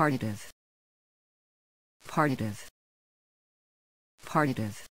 Partitive. Partitive. Partitive.